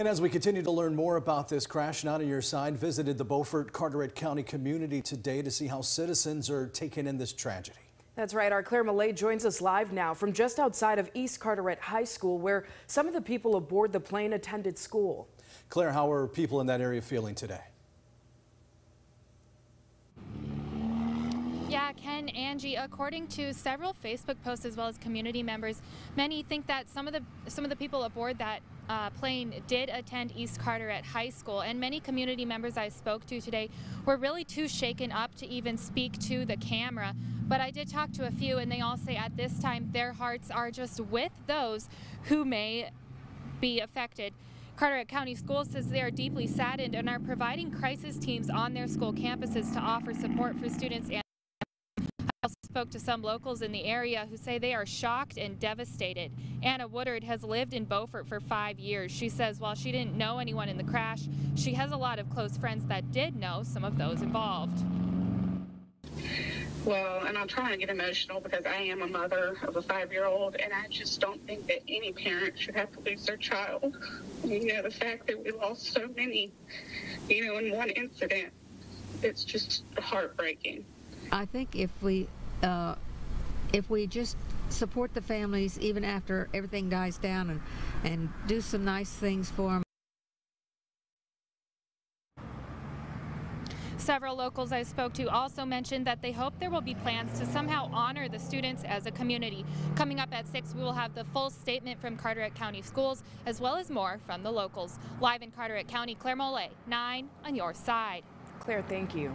And as we continue to learn more about this crash, 9 on your side, visited the Beaufort Carteret County community today to see how citizens are taking in this tragedy. That's right. Our Claire Millay joins us live now from just outside of East Carteret High School, where some of the people aboard the plane attended school. Claire, how are people in that area feeling today? Yeah, Ken, Angie, according to several Facebook posts as well as community members, many think that some of the some of the people aboard that uh, plane did attend East Carteret High School, and many community members I spoke to today were really too shaken up to even speak to the camera. But I did talk to a few, and they all say at this time their hearts are just with those who may be affected. Carteret County Schools says they are deeply saddened and are providing crisis teams on their school campuses to offer support for students and spoke to some locals in the area who say they are shocked and devastated. Anna Woodard has lived in Beaufort for five years. She says while she didn't know anyone in the crash, she has a lot of close friends that did know some of those involved. Well, and I'm trying to get emotional because I am a mother of a five year old, and I just don't think that any parent should have to lose their child. You know, the fact that we lost so many, you know, in one incident, it's just heartbreaking. I think if we uh, if we just support the families even after everything dies down and and do some nice things for them. Several locals I spoke to also mentioned that they hope there will be plans to somehow honor the students as a community. Coming up at 6, we will have the full statement from Carteret County Schools as well as more from the locals. Live in Carteret County, Claire Mole, 9 on your side. Claire, thank you.